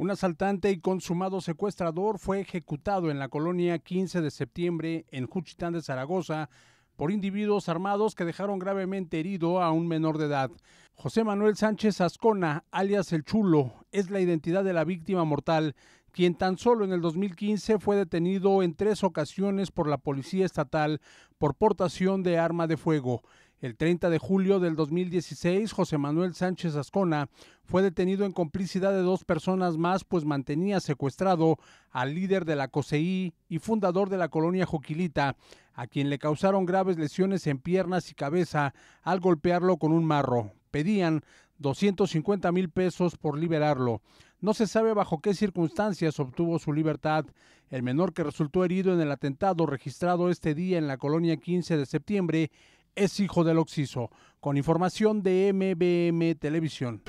Un asaltante y consumado secuestrador fue ejecutado en la colonia 15 de septiembre en Juchitán de Zaragoza por individuos armados que dejaron gravemente herido a un menor de edad. José Manuel Sánchez Ascona, alias El Chulo, es la identidad de la víctima mortal, quien tan solo en el 2015 fue detenido en tres ocasiones por la Policía Estatal por portación de arma de fuego. El 30 de julio del 2016, José Manuel Sánchez Ascona fue detenido en complicidad de dos personas más, pues mantenía secuestrado al líder de la COSEI y fundador de la colonia Joquilita, a quien le causaron graves lesiones en piernas y cabeza al golpearlo con un marro. Pedían 250 mil pesos por liberarlo. No se sabe bajo qué circunstancias obtuvo su libertad. El menor que resultó herido en el atentado registrado este día en la colonia 15 de septiembre es hijo del Oxiso, con información de MBM Televisión.